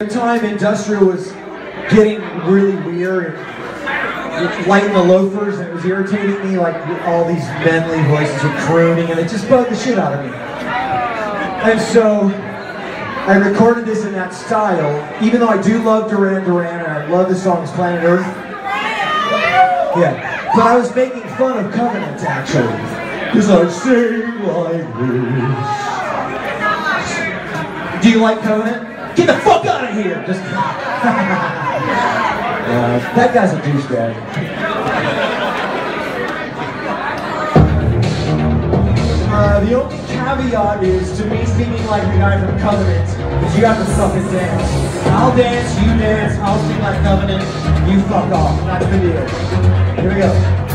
the time industrial was getting really weird and lighting the loafers and it was irritating me like all these manly voices were crooning and it just bugged the shit out of me. And so I recorded this in that style, even though I do love Duran Duran and I love the songs Planet Earth. Yeah. But I was making fun of Covenant actually. Because I sing like this. Do you like Covenant? Get the fuck out of here! Just uh, that guy's a douchebag. Uh, the only caveat is to me singing like the guy from Covenant is you have to suck fucking dance. I'll dance, you dance, I'll sing like Covenant, you fuck off. That's the deal. Here we go.